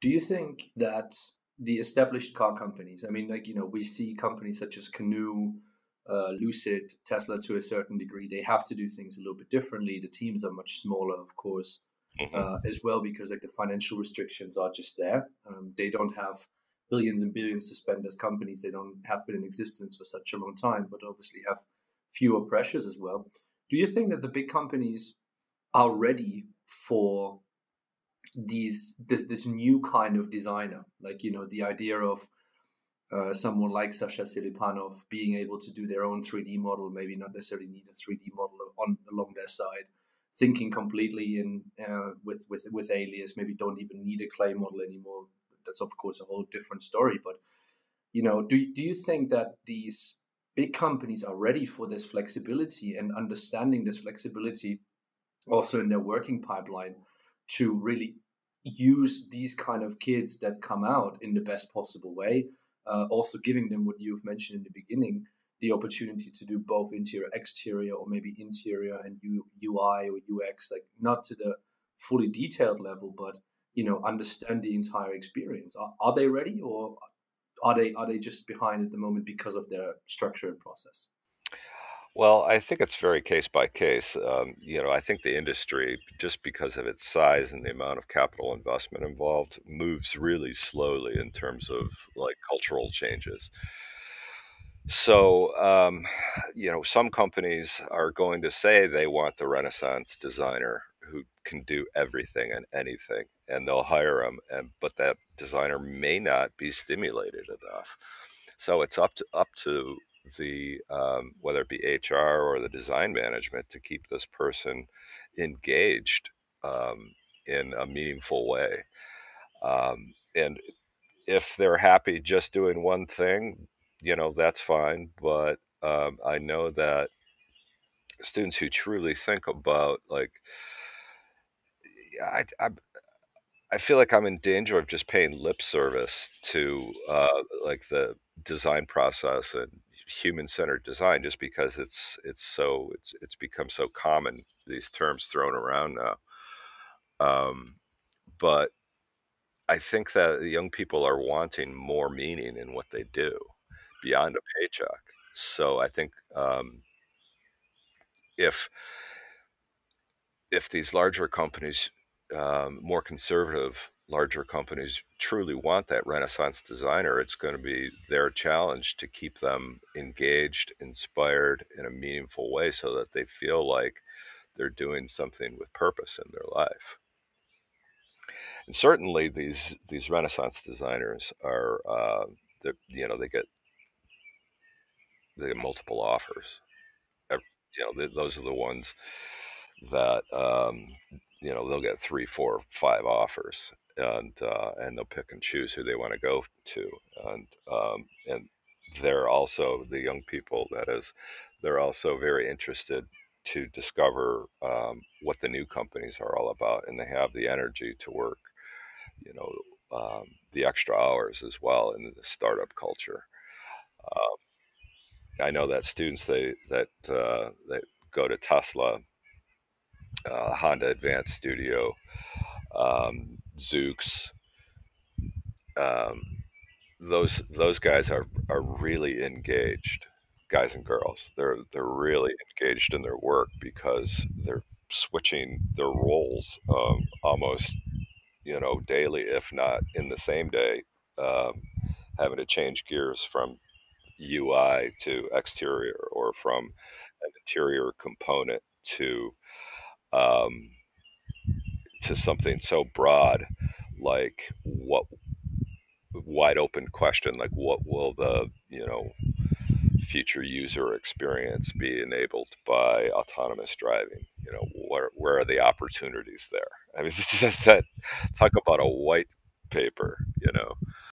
do you think that the established car companies, I mean, like, you know, we see companies such as Canoo, uh, Lucid, Tesla to a certain degree, they have to do things a little bit differently. The teams are much smaller, of course, mm-hmm. uh, as well, because like the financial restrictions are just there. Um, they don't have billions and billions to spend as companies. They don't have been in existence for such a long time, but obviously have fewer pressures as well. Do you think that the big companies are ready for these this, this new kind of designer? Like you know, the idea of uh, someone like Sasha Selipanov being able to do their own 3D model, maybe not necessarily need a 3D model on along their side, thinking completely in uh, with with with Alias, maybe don't even need a clay model anymore. That's of course a whole different story. But you know, do do you think that these big companies are ready for this flexibility and understanding this flexibility also in their working pipeline to really use these kind of kids that come out in the best possible way uh, also giving them what you've mentioned in the beginning the opportunity to do both interior exterior or maybe interior and U, ui or ux like not to the fully detailed level but you know understand the entire experience. Are, are they ready or are they are they just behind at the moment because of their structure and process well, I think it's very case by case. Um, you know, I think the industry, just because of its size and the amount of capital investment involved, moves really slowly in terms of like cultural changes. So, um, you know, some companies are going to say they want the Renaissance designer who can do everything and anything, and they'll hire them. And but that designer may not be stimulated enough. So it's up to up to the um, whether it be HR or the design management to keep this person engaged um, in a meaningful way. Um, and if they're happy just doing one thing, you know that's fine. But um, I know that students who truly think about like I, I I feel like I'm in danger of just paying lip service to uh, like the design process and human-centered design just because it's it's so it's it's become so common these terms thrown around now. Um, but i think that young people are wanting more meaning in what they do beyond a paycheck. So i think um, if if these larger companies um, more conservative larger companies truly want that renaissance designer it's going to be their challenge to keep them engaged inspired in a meaningful way so that they feel like they're doing something with purpose in their life. And certainly these these renaissance designers are uh, you know they get they get multiple offers. You know those are the ones that um, you know they'll get three, four, five offers, and uh, and they'll pick and choose who they want to go to, and um, and they're also the young people. That is, they're also very interested to discover um, what the new companies are all about, and they have the energy to work, you know, um, the extra hours as well in the startup culture. Um, I know that students they that uh, that go to Tesla uh, Honda Advanced Studio, um, Zoox. Um, those those guys are are really engaged, guys and girls. They're they're really engaged in their work because they're switching their roles um, almost you know daily, if not in the same day, um, having to change gears from UI to exterior or from an interior component to um, to something so broad like what wide open question like what will the you know future user experience be enabled by autonomous driving? You know where where are the opportunities there? I mean that talk about a white paper you know